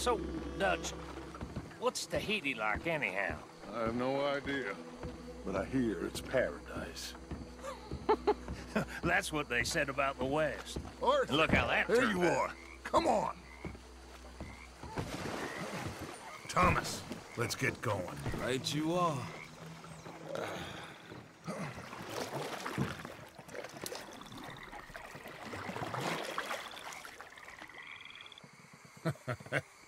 So, Dutch, what's Tahiti like anyhow? I have no idea, but I hear it's paradise. That's what they said about the West. Arthur, Look how that there you out. are. Come on. Thomas, let's get going. Right you are.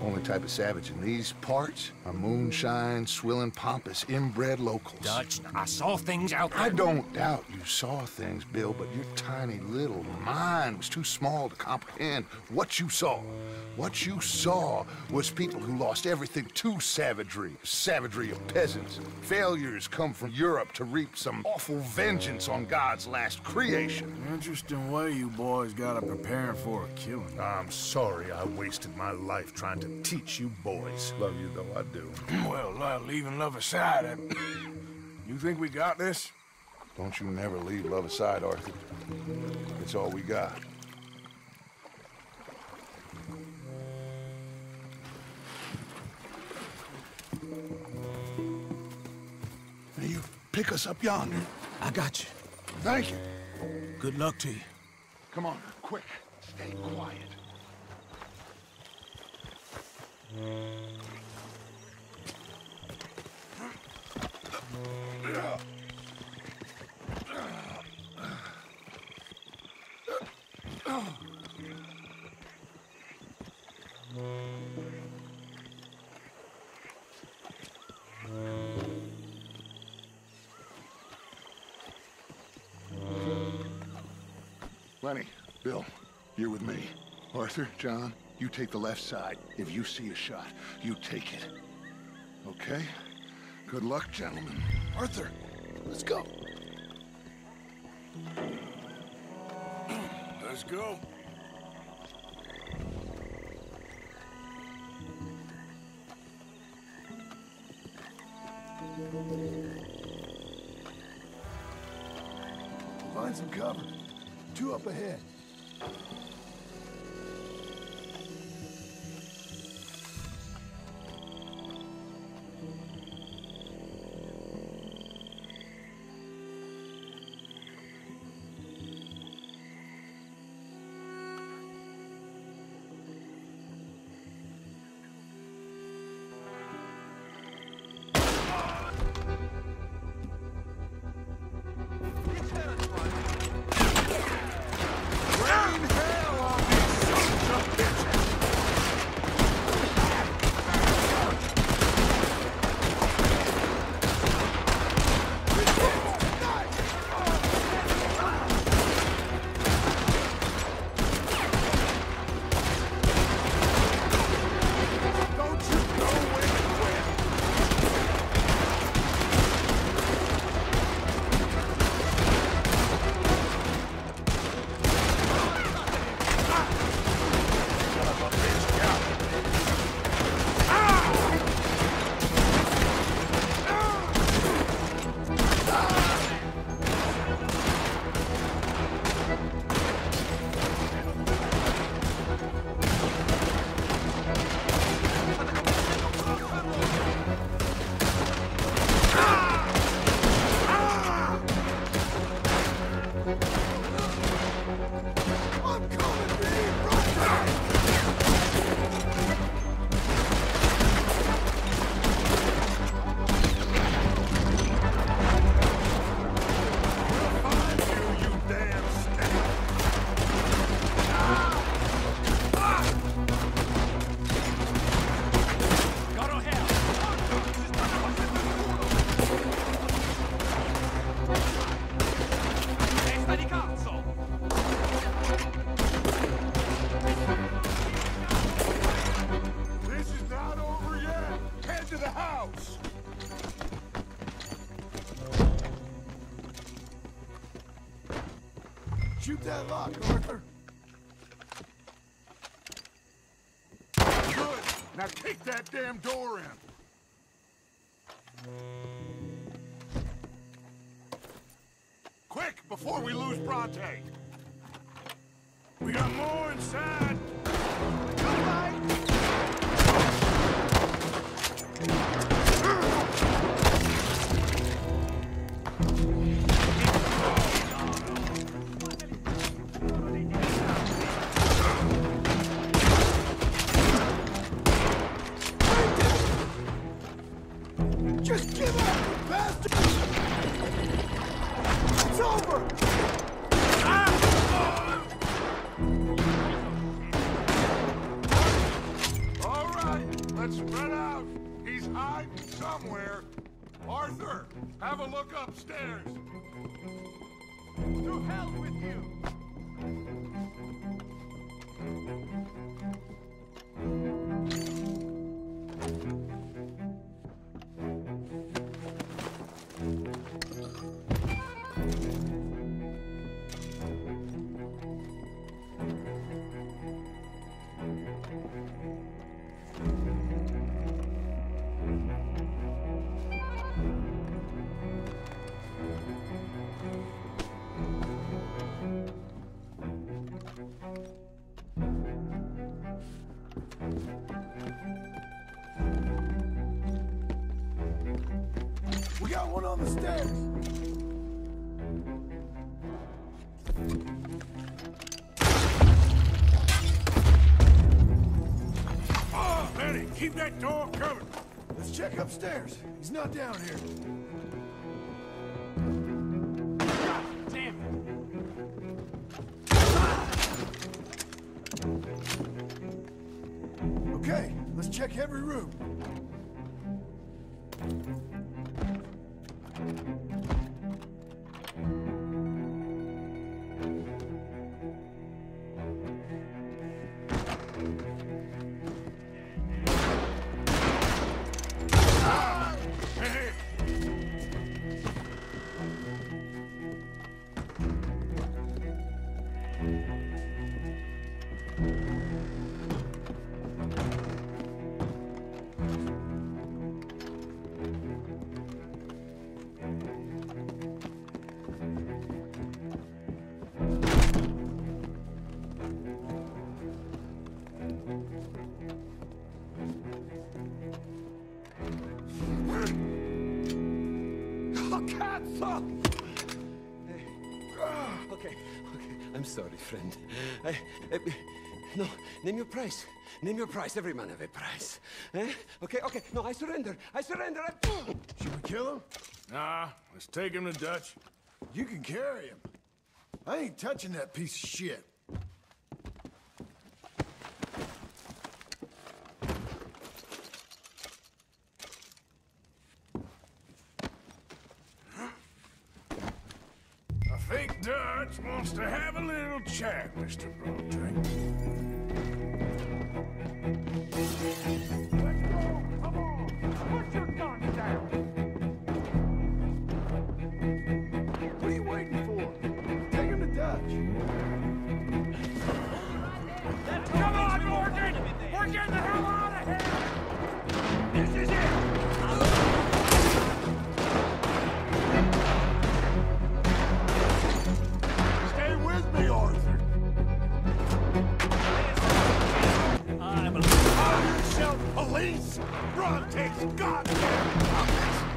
Only type of savage in these parts are moonshine, swilling, pompous, inbred locals. Dutch, I saw things out there. I don't doubt you saw things, Bill, but your tiny little mind was too small to comprehend what you saw. What you saw was people who lost everything to savagery, savagery of peasants. Failures come from Europe to reap some awful vengeance on God's last creation. Interesting way you boys got up preparing for a killing. I'm sorry I wasted my life trying to teach you boys. Love you though I do. Well, uh, leaving love aside, I... you think we got this? Don't you never leave love aside, Arthur. It's all we got. Now you pick us up yonder. I got you. Thank you. Good luck to you. Come on, quick. Stay quiet. Lenny, Bill, you're with me. Arthur, John, you take the left side. If you see a shot, you take it. Okay? Good luck, gentlemen. Arthur, let's go. Let's go. Find some cover. Two up ahead. That lock, Arthur. Good. Now kick that damn door in. Quick, before we lose Bronte. We got more inside. Just give up, bastard! It's over! All right, let's spread out. He's hiding somewhere. Arthur, have a look upstairs. To hell with you! Got one on the stairs! Ah, oh, Lenny, keep that door covered. Let's check upstairs. He's not down here. Damn it. Okay, let's check every room. Okay, okay. I'm sorry, friend. I, I- no, name your price. Name your price. Every man have a price. Eh? Okay, okay. No, I surrender. I surrender. I... Should we kill him? nah, let's take him to Dutch. You can carry him. I ain't touching that piece of shit. I Dutch wants to have a little chat, Mr. Bronte. Police? Bronte's goddamn puppets!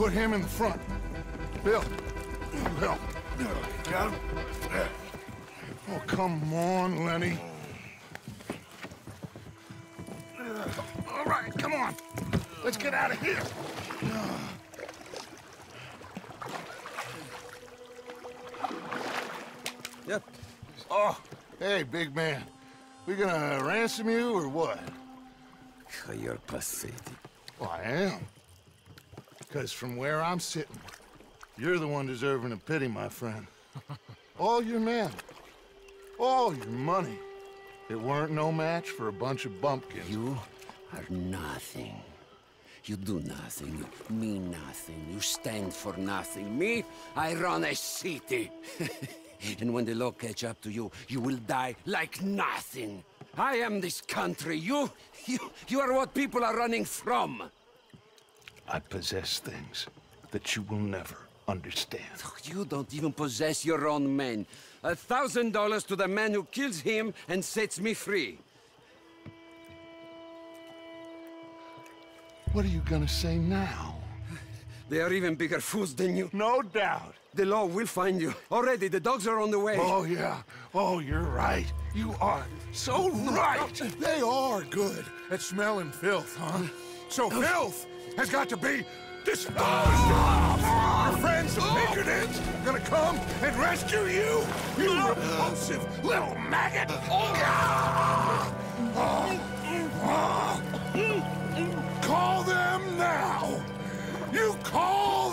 Put him in the front. Bill. Bill. Got him? Oh, come on, Lenny. All right, come on. Let's get out of here. Yep. Oh, hey, big man. We gonna ransom you or what? You're pathetic. Well, I am. Because from where I'm sitting, you're the one deserving of pity, my friend. All your men, all your money, it weren't no match for a bunch of bumpkins. You are nothing. You do nothing. You mean nothing. You stand for nothing. Me, I run a city. and when the law catch up to you, you will die like nothing. I am this country. You, you, you are what people are running from. I possess things that you will never understand. Oh, you don't even possess your own men. A thousand dollars to the man who kills him and sets me free. What are you gonna say now? They are even bigger fools than you. No doubt. The law will find you. Already, the dogs are on the way. Oh, yeah. Oh, you're right. You are so right. They are good at smelling filth, huh? So oh. filth has got to be disposed of. Your friends, the patriots, are gonna come and rescue you. You repulsive little maggot. Uh. Call them now. You call